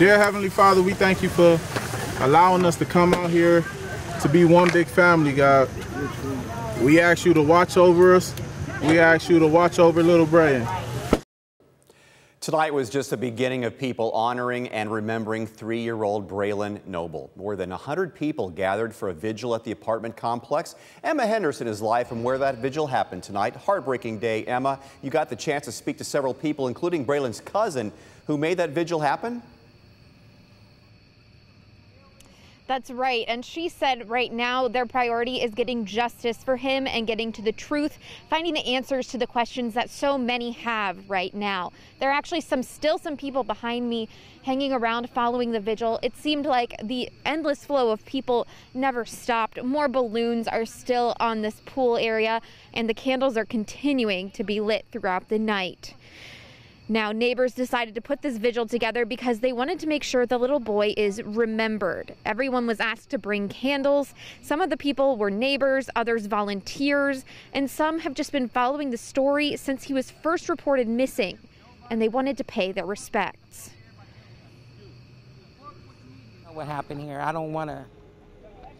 Dear Heavenly Father, we thank you for allowing us to come out here to be one big family, God. We ask you to watch over us. We ask you to watch over little Brian. Tonight was just the beginning of people honoring and remembering three-year-old Braylen Noble. More than 100 people gathered for a vigil at the apartment complex. Emma Henderson is live from where that vigil happened tonight. Heartbreaking day, Emma. You got the chance to speak to several people, including Braylen's cousin, who made that vigil happen? That's right. And she said right now their priority is getting justice for him and getting to the truth, finding the answers to the questions that so many have right now. There are actually some still some people behind me hanging around following the vigil. It seemed like the endless flow of people never stopped. More balloons are still on this pool area and the candles are continuing to be lit throughout the night. Now, neighbors decided to put this vigil together because they wanted to make sure the little boy is remembered. Everyone was asked to bring candles. Some of the people were neighbors, others volunteers, and some have just been following the story since he was first reported missing, and they wanted to pay their respects. What happened here? I don't want to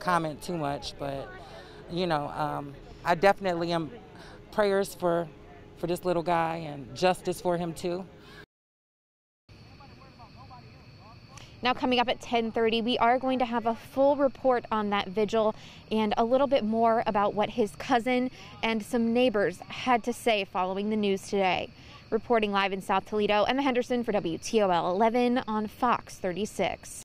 comment too much, but you know, um, I definitely am prayers for for this little guy and justice for him too. Now coming up at 10:30, we are going to have a full report on that vigil and a little bit more about what his cousin and some neighbors had to say following the news today. Reporting live in South Toledo, Emma Henderson for WTOL 11 on Fox 36.